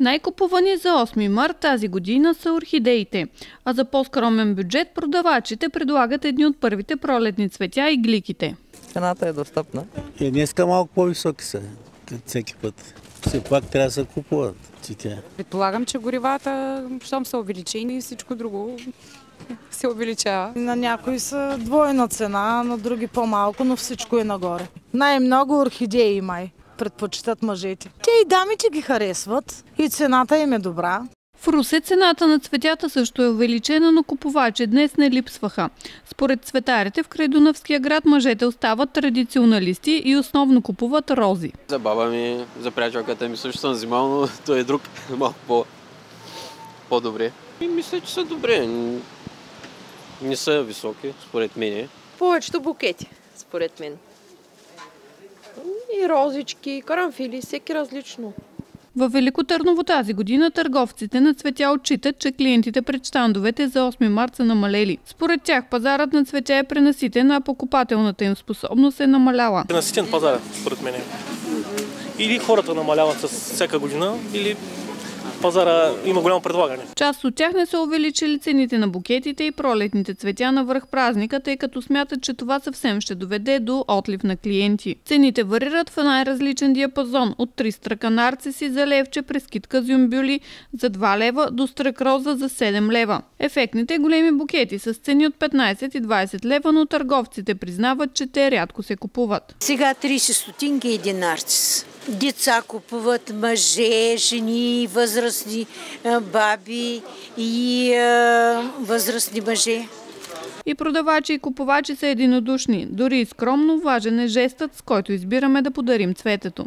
Най-купувани за 8 март тази година са орхидеите, а за по-скромен бюджет продавачите предлагат едни от първите пролетни цветя и гликите. Цената е достъпна. И днеска малко по-високи са, като всеки път. Все пак трябва да се купуват цветя. Предполагам, че горивата, щом са увеличени и всичко друго се увеличава. На някои са двойна цена, на други по-малко, но всичко е нагоре. Най-много орхидеи май предпочитат мъжете. Те и дамите ги харесват и цената им е добра. В Русе цената на цветята също е увеличена, но купувачи днес не липсваха. Според цветарите в край Дунавския град мъжете остават традиционалисти и основно купуват рози. За баба ми, за приятелката ми също съм взимал, но той е друг малко по, по-добре. И мисля, че са добре. Не са високи, според мен. Повечето букети, според мен. И розички, карамфили, всеки различно. В Велико Търново тази година търговците на цветя отчитат, че клиентите пред щандовете за 8 март са намалели. Според тях пазарът на цветя е пренаситен, а покупателната им способност е намаляла. Пренаситен пазар, според мен. Или хората намаляват с всяка година, или пазара има голямо предлагане. Част от тях не са увеличили цените на букетите и пролетните цветя на върх празника, тъй като смятат, че това съвсем ще доведе до отлив на клиенти. Цените варират в най-различен диапазон от 3 стръка нарциси за левче през китка зюмбюли за 2 лева до стрък роза за 7 лева. Ефектните големи букети с цени от 15 и 20 лева, но търговците признават, че те рядко се купуват. Сега 30 стотинки един нарцис. Деца купуват, мъже, жени, възрастни баби и възрастни мъже. И продавачи и купувачи са единодушни. Дори и скромно важен е жестът, с който избираме да подарим цветето.